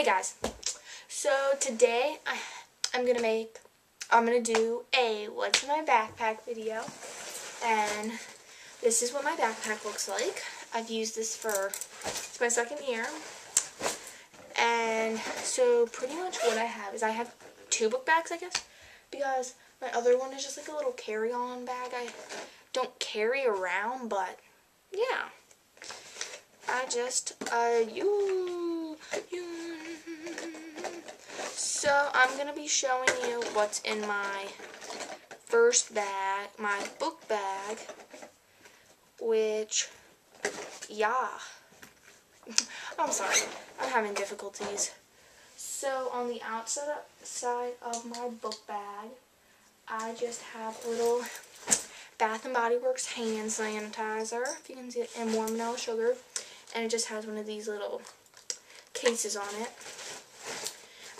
Hey guys, so today I, I'm gonna make, I'm gonna do a what's in my backpack video, and this is what my backpack looks like. I've used this for, it's my second year, and so pretty much what I have is I have two book bags I guess, because my other one is just like a little carry-on bag I don't carry around, but yeah. I just, uh, you, you. So, I'm going to be showing you what's in my first bag, my book bag, which, yeah. I'm sorry, I'm having difficulties. So, on the outside side of my book bag, I just have a little Bath & Body Works hand sanitizer, if you can see it, and warm vanilla sugar and it just has one of these little cases on it.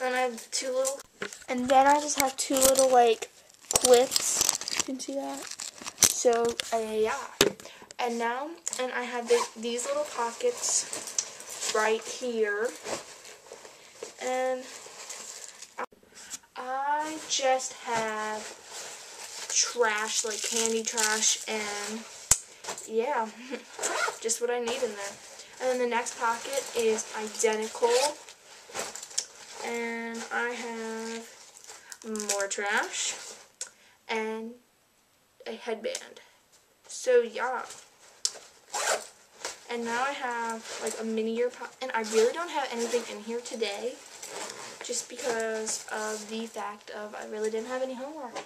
And I have two little, and then I just have two little like clips. You can see that. So uh, yeah, and now, and I have the, these little pockets right here, and I just have trash like candy trash and yeah, just what I need in there. And then the next pocket is identical. And I have more trash and a headband. So yeah. And now I have like a mini ear pocket. And I really don't have anything in here today. Just because of the fact of I really didn't have any homework.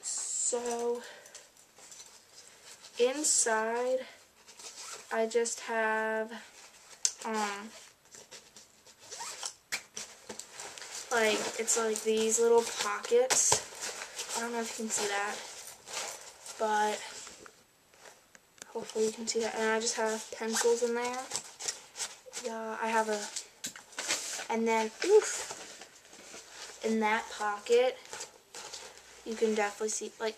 So inside I just have, um, like, it's like these little pockets. I don't know if you can see that, but hopefully you can see that. And I just have pencils in there. Yeah, I have a, and then, oof, in that pocket, you can definitely see, like,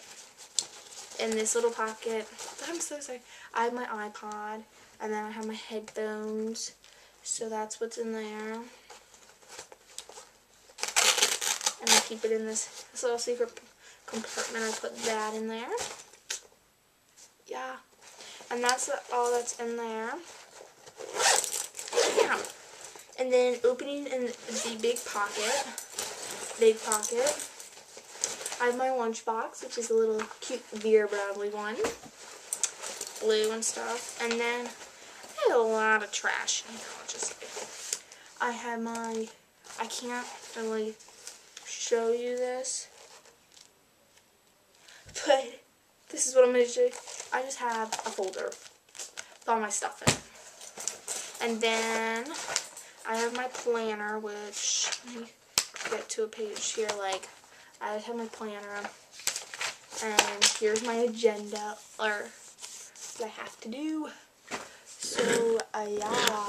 in this little pocket, I'm so sorry, I have my iPod, and then I have my headphones, so that's what's in there. And I keep it in this, this little secret compartment, I put that in there. Yeah, and that's all that's in there. Yeah. And then opening in the big pocket, big pocket, I have my lunchbox, which is a little cute Vera Bradley one blue and stuff. And then I have a lot of trash in here, just I have my, I can't really show you this, but this is what I'm going to do. I just have a folder with all my stuff in. And then I have my planner, which, get to a page here, like, I have my planner, and here's my agenda, or I have to do. So, uh, yeah.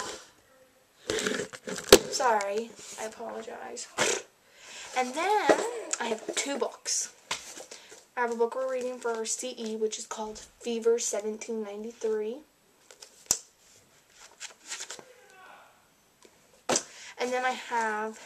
Sorry, I apologize. And then, I have two books. I have a book we're reading for our CE, which is called Fever 1793. And then I have